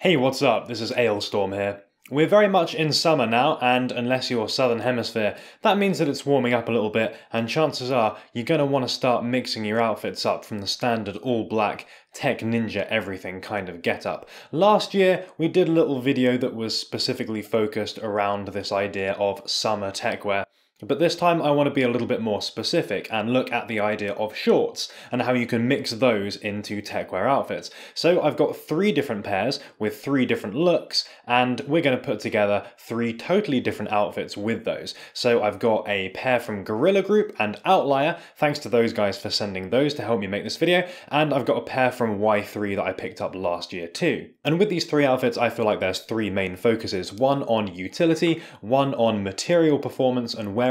Hey, what's up? This is Ailstorm here. We're very much in summer now, and unless you're Southern Hemisphere, that means that it's warming up a little bit, and chances are you're going to want to start mixing your outfits up from the standard all black, tech ninja everything kind of get up. Last year, we did a little video that was specifically focused around this idea of summer techwear. But this time I want to be a little bit more specific and look at the idea of shorts and how you can mix those into techwear outfits. So I've got three different pairs with three different looks and we're going to put together three totally different outfits with those. So I've got a pair from Guerrilla Group and Outlier, thanks to those guys for sending those to help me make this video, and I've got a pair from Y3 that I picked up last year too. And with these three outfits I feel like there's three main focuses, one on utility, one on material performance and wear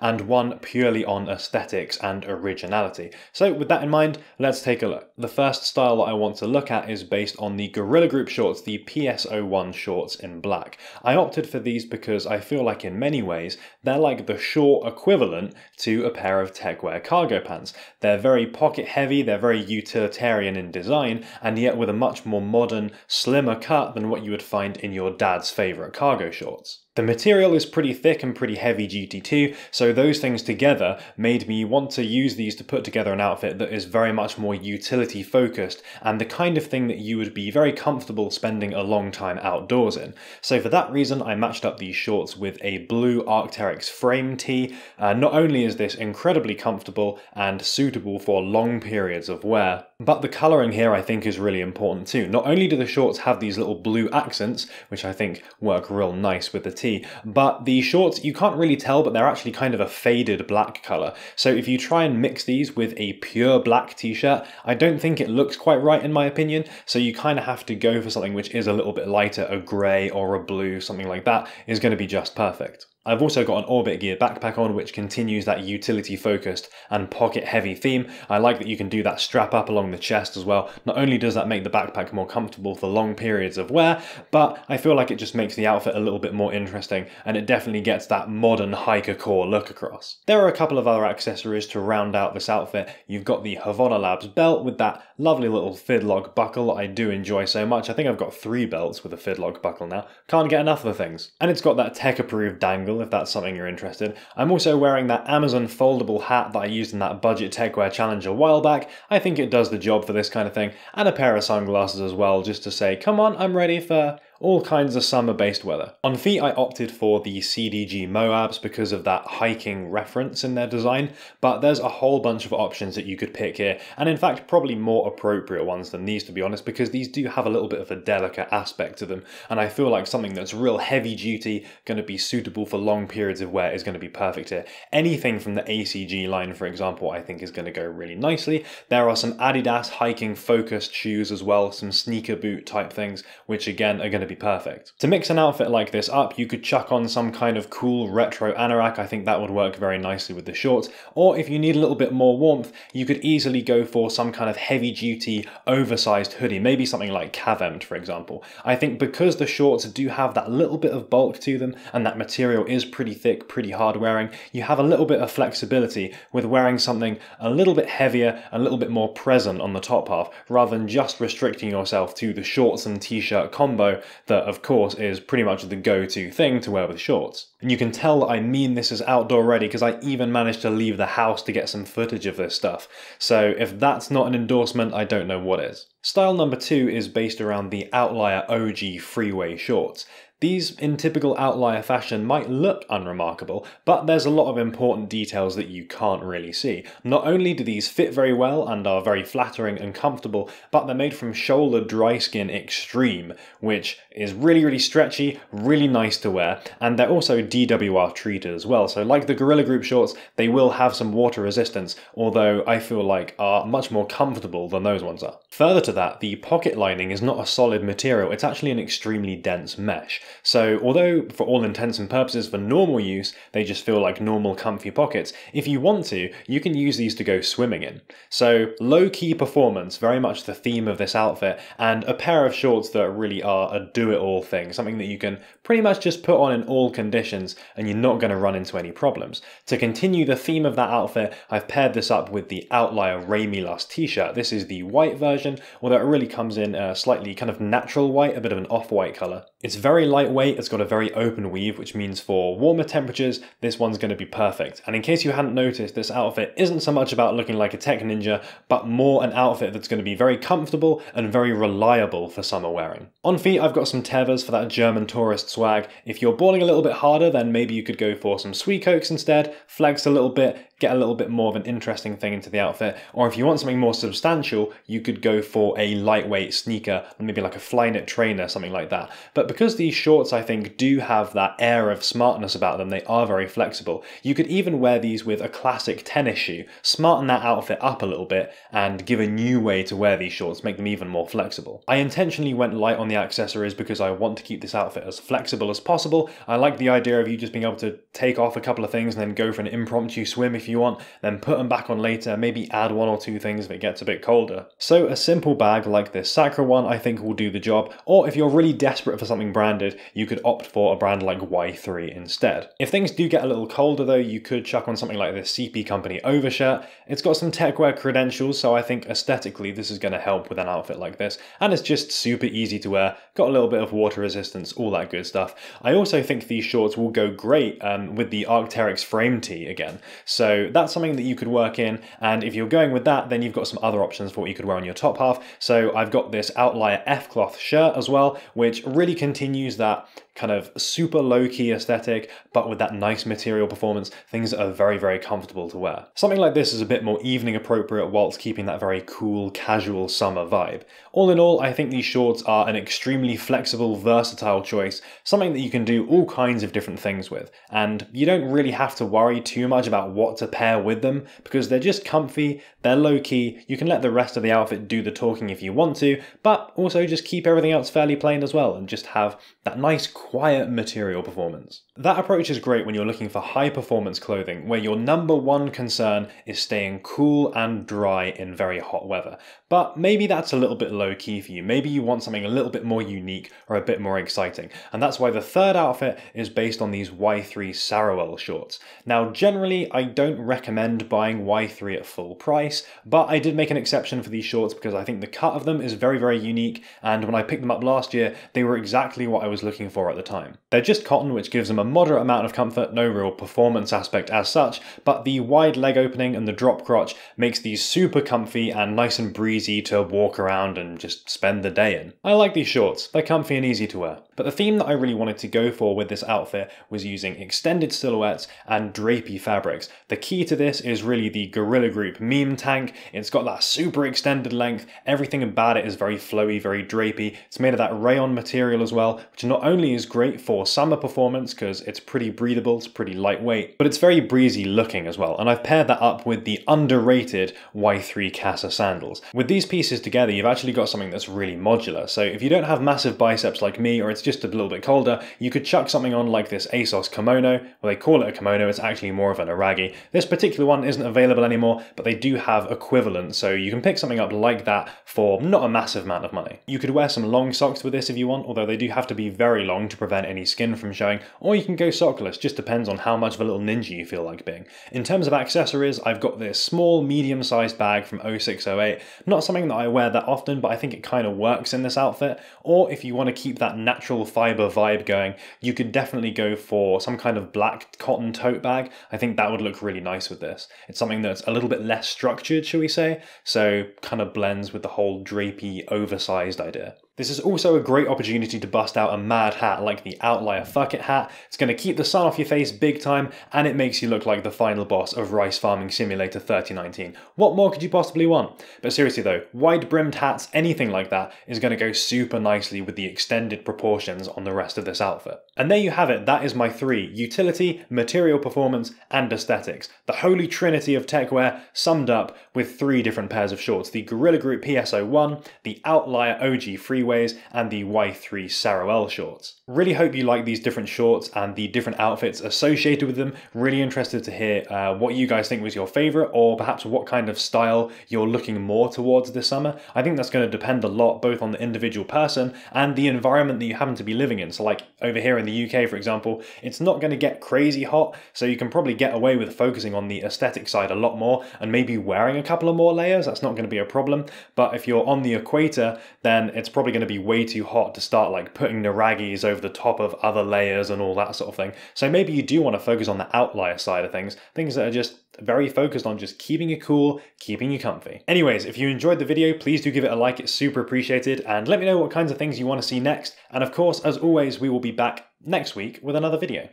and one purely on aesthetics and originality. So with that in mind, let's take a look. The first style that I want to look at is based on the Guerrilla Group shorts, the PS01 shorts in black. I opted for these because I feel like in many ways, they're like the short equivalent to a pair of techwear cargo pants. They're very pocket heavy, they're very utilitarian in design, and yet with a much more modern, slimmer cut than what you would find in your dad's favourite cargo shorts. The material is pretty thick and pretty heavy duty too, so those things together made me want to use these to put together an outfit that is very much more utility focused and the kind of thing that you would be very comfortable spending a long time outdoors in. So for that reason I matched up these shorts with a blue Arc'teryx frame tee. Uh, not only is this incredibly comfortable and suitable for long periods of wear, but the colouring here I think is really important too. Not only do the shorts have these little blue accents, which I think work real nice with the tee, but the shorts, you can't really tell, but they're actually kind of a faded black colour. So if you try and mix these with a pure black t-shirt, I don't think it looks quite right in my opinion, so you kind of have to go for something which is a little bit lighter, a grey or a blue, something like that is going to be just perfect. I've also got an Orbit Gear backpack on which continues that utility focused and pocket heavy theme. I like that you can do that strap up along the chest as well. Not only does that make the backpack more comfortable for long periods of wear, but I feel like it just makes the outfit a little bit more interesting and it definitely gets that modern hiker core look across. There are a couple of other accessories to round out this outfit. You've got the Havana Labs belt with that lovely little fidlock buckle I do enjoy so much. I think I've got three belts with a fidlock buckle now. Can't get enough of the things. And it's got that tech approved dangle if that's something you're interested. I'm also wearing that Amazon foldable hat that I used in that budget techwear challenge a while back. I think it does the job for this kind of thing, and a pair of sunglasses as well, just to say, come on, I'm ready for all kinds of summer-based weather. On feet I opted for the CDG Moabs because of that hiking reference in their design, but there's a whole bunch of options that you could pick here, and in fact probably more appropriate ones than these to be honest, because these do have a little bit of a delicate aspect to them, and I feel like something that's real heavy duty, going to be suitable for long periods of wear is going to be perfect here. Anything from the ACG line, for example, I think is going to go really nicely. There are some Adidas hiking focused shoes as well, some sneaker boot type things, which again are going to be perfect. To mix an outfit like this up, you could chuck on some kind of cool retro anorak, I think that would work very nicely with the shorts, or if you need a little bit more warmth, you could easily go for some kind of heavy duty, oversized hoodie, maybe something like Cav Empt for example. I think because the shorts do have that little bit of bulk to them, and that material is pretty thick, pretty hard wearing, you have a little bit of flexibility with wearing something a little bit heavier, and a little bit more present on the top half, rather than just restricting yourself to the shorts and t-shirt combo that of course is pretty much the go-to thing to wear with shorts. And you can tell that I mean this is outdoor ready because I even managed to leave the house to get some footage of this stuff. So if that's not an endorsement, I don't know what is. Style number two is based around the Outlier OG Freeway shorts. These, in typical outlier fashion, might look unremarkable, but there's a lot of important details that you can't really see. Not only do these fit very well and are very flattering and comfortable, but they're made from Schoeller Dryskin Extreme, which is really, really stretchy, really nice to wear, and they're also DWR treated as well. So like the Guerrilla Group shorts, they will have some water resistance, although I feel like are much more comfortable than those ones are. Further to that, the pocket lining is not a solid material, it's actually an extremely dense mesh. So although for all intents and purposes for normal use, they just feel like normal comfy pockets, if you want to, you can use these to go swimming in. So low key performance, very much the theme of this outfit, and a pair of shorts that really are a do it all thing, something that you can pretty much just put on in all conditions and you're not going to run into any problems. To continue the theme of that outfit, I've paired this up with the Outlier Ramielust t-shirt. This is the white version, although it really comes in a slightly kind of natural white, a bit of an off-white colour. It's very lightweight, it's got a very open weave, which means for warmer temperatures, this one's going to be perfect. And in case you hadn't noticed, this outfit isn't so much about looking like a tech ninja, but more an outfit that's going to be very comfortable and very reliable for summer wearing. On feet, I've got some tethers for that German tourist swag. If you're balling a little bit harder, then maybe you could go for some Suicokes instead, flex a little bit, get a little bit more of an interesting thing into the outfit. Or if you want something more substantial, you could go for a lightweight sneaker, maybe like a Flyknit trainer, something like that. But because these shorts, I think, do have that air of smartness about them, they are very flexible. You could even wear these with a classic tennis shoe, smarten that outfit up a little bit, and give a new way to wear these shorts, make them even more flexible. I intentionally went light on the accessories because I want to keep this outfit as flexible as possible. I like the idea of you just being able to take off a couple of things and then go for an impromptu swim if you want, then put them back on later, maybe add one or two things if it gets a bit colder. So a simple bag like this Sacra one I think will do the job, or if you're really desperate for something branded, you could opt for a brand like Y3 instead. If things do get a little colder though, you could chuck on something like this CP Company overshirt. It's got some techwear credentials, so I think aesthetically this is going to help with an outfit like this, and it's just super easy to wear, got a little bit of water resistance, all that good stuff. I also think these shorts will go great um, with the Arc'teryx frame tee again, so that's something that you could work in. And if you're going with that, then you've got some other options for what you could wear on your top half. So I've got this Outlier F cloth shirt as well, which really continues that kind of super low key aesthetic, but with that nice material performance, things are very, very comfortable to wear. Something like this is a bit more evening appropriate whilst keeping that very cool, casual summer vibe. All in all, I think these shorts are an extremely flexible, versatile choice, something that you can do all kinds of different things with. And you don't really have to worry too much about what to pair with them because they're just comfy, they're low key, you can let the rest of the outfit do the talking if you want to, but also just keep everything else fairly plain as well and just have that nice quiet material performance. That approach is great when you're looking for high performance clothing, where your number one concern is staying cool and dry in very hot weather. But maybe that's a little bit low key for you. Maybe you want something a little bit more unique or a bit more exciting. And that's why the third outfit is based on these Y3 Sarouel shorts. Now, generally, I don't recommend buying Y3 at full price, but I did make an exception for these shorts because I think the cut of them is very, very unique. And when I picked them up last year, they were exactly what I was looking for at the time. They're just cotton, which gives them a moderate amount of comfort, no real performance aspect as such, but the wide leg opening and the drop crotch makes these super comfy and nice and breezy to walk around and just spend the day in. I like these shorts, they're comfy and easy to wear. But the theme that I really wanted to go for with this outfit was using extended silhouettes and drapey fabrics. The key to this is really the Guerrilla Group meme tank. It's got that super extended length, everything about it is very flowy, very drapey. It's made of that rayon material as well, which not only is great for summer performance because it's pretty breathable, it's pretty lightweight, but it's very breezy looking as well. And I've paired that up with the underrated Y3 Qasa sandals. With these pieces together, you've actually got something that's really modular. So if you don't have massive biceps like me, or it's just a little bit colder, you could chuck something on like this ASOS kimono. Well, they call it a kimono, it's actually more of an aragi. This particular one isn't available anymore, but they do have equivalent, so you can pick something up like that for not a massive amount of money. You could wear some long socks with this if you want, although they do have to be very long to prevent any skin from showing, or you can go sockless, just depends on how much of a little ninja you feel like being. In terms of accessories, I've got this small, medium sized bag from 0608. Not something that I wear that often, but I think it kind of works in this outfit. Or if you want to keep that natural fiber vibe going, you could definitely go for some kind of black cotton tote bag. I think that would look really nice with this. It's something that's a little bit less structured, shall we say, so kind of blends with the whole drapey, oversized idea. This is also a great opportunity to bust out a mad hat like the Outlier Fuck It hat. It's going to keep the sun off your face big time and it makes you look like the final boss of Rice Farming Simulator 3019. What more could you possibly want? But seriously though, wide brimmed hats, anything like that, is going to go super nicely with the extended proportions on the rest of this outfit. And there you have it, that is my three, utility, material performance, and aesthetics. The holy trinity of techwear summed up with three different pairs of shorts. The Guerrilla Group PS01, the Outlier OG Free colorways and the Y3 Sarouel shorts. Really hope you like these different shorts and the different outfits associated with them. Really interested to hear uh, what you guys think was your favorite or perhaps what kind of style you're looking more towards this summer. I think that's going to depend a lot both on the individual person and the environment that you happen to be living in. So like over here in the UK, for example, it's not going to get crazy hot, so you can probably get away with focusing on the aesthetic side a lot more and maybe wearing a couple of more layers. That's not going to be a problem. But if you're on the equator, then it's probably going to be way too hot to start like putting the raggies over the top of other layers and all that sort of thing. So maybe you do want to focus on the outlier side of things, things that are just very focused on just keeping you cool, keeping you comfy. Anyways, if you enjoyed the video, please do give it a like, it's super appreciated, and let me know what kinds of things you want to see next. And of course, as always, we will be back next week with another video.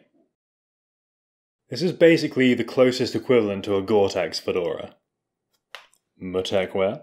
This is basically the closest equivalent to a Gore-Tex fedora. Matekwear.